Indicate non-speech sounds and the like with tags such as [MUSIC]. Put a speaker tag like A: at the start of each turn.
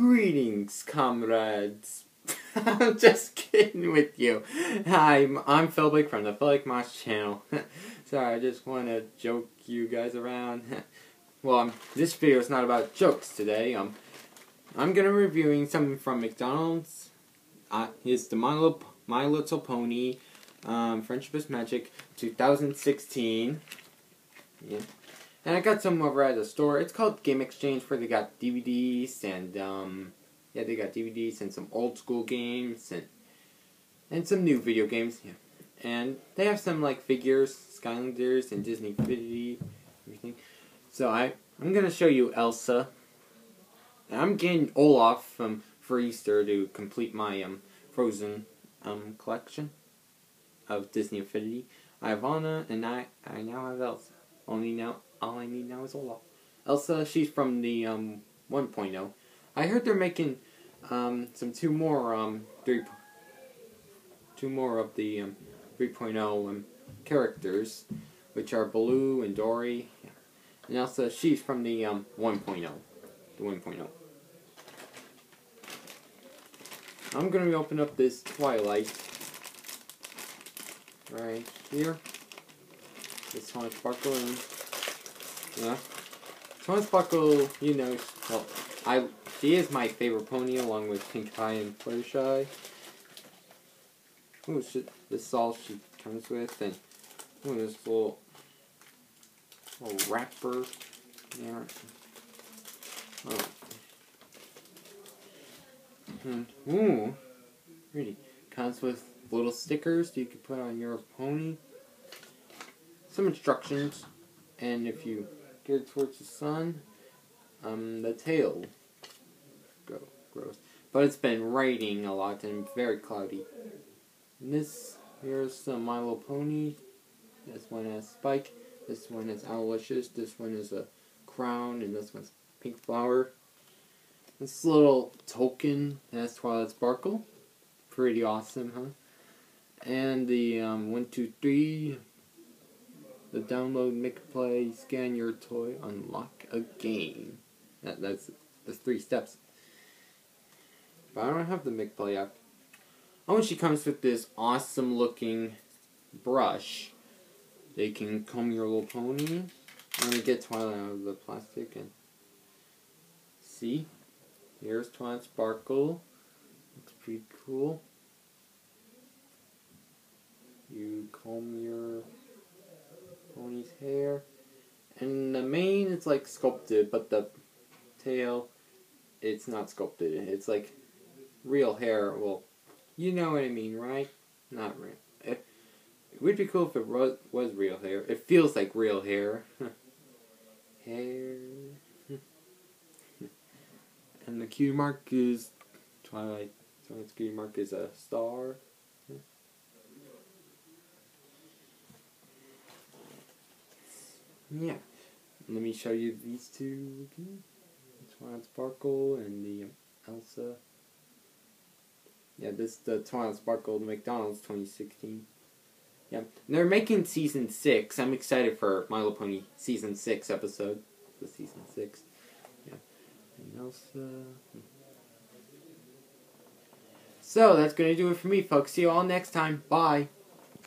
A: Greetings, comrades. [LAUGHS] I'm just kidding with you. Hi, I'm, Philbic from the Philbic Moss channel. [LAUGHS] Sorry, I just want to joke you guys around. [LAUGHS] well, um, this video is not about jokes today. Um, I'm gonna be reviewing something from McDonald's. Uh, it's the My Little, My Little Pony, um, Friendship is Magic, 2016. Yeah. And I got some over at the store. It's called Game Exchange, where they got DVDs and um, yeah, they got DVDs and some old school games and and some new video games. Yeah, and they have some like figures, Skylanders and Disney Infinity, everything. So I I'm gonna show you Elsa. I'm getting Olaf from for Easter to complete my um Frozen um collection of Disney Infinity. I have Anna and I I now have Elsa. Only now all I need now is Olaf. Elsa, she's from the um 1.0. I heard they're making um some two more um three two more of the um 3.0 um characters, which are Baloo and Dory. And Elsa, she's from the um 1.0, the 1.0. I'm gonna open up this Twilight right here. This one sparkle and yeah. Swan Sparkle, you know, well, I she is my favorite pony along with Pinkie Pie and Fluttershy. Ooh, she, this is all she comes with, and ooh, this little little wrapper. Yeah. Oh. Hmm. Ooh, pretty. Comes with little stickers you can put on your pony. Some instructions, and if you towards the sun. Um, the tail go grows, but it's been raining a lot and very cloudy. And this here's some My Little Pony. This one has Spike. This one is Owlicious. This one is a crown, and this one's pink flower. This little token has Twilight Sparkle. Pretty awesome, huh? And the um, one, two, three the download, McPlay, scan your toy, unlock a game. That, that's the three steps. But I don't have the McPlay app. Oh, and she comes with this awesome looking brush. They can comb your little pony. Let me get Twilight out of the plastic and see. Here's Twilight Sparkle. Looks pretty cool. You comb your hair. And the mane is like sculpted, but the tail, it's not sculpted. It's like real hair. Well, you know what I mean, right? Not real. It, it would be cool if it was, was real hair. It feels like real hair. [LAUGHS] hair. [LAUGHS] and the cutie mark is Twilight. Twilight's cutie mark is a star. Yeah, let me show you these two again. Twilight Sparkle and the um, Elsa. Yeah, this the Twilight Sparkle McDonald's 2016. Yeah, they're making season six. I'm excited for My Little Pony season six episode. The season six. Yeah, and Elsa. Hmm. So that's gonna do it for me, folks. See you all next time. Bye.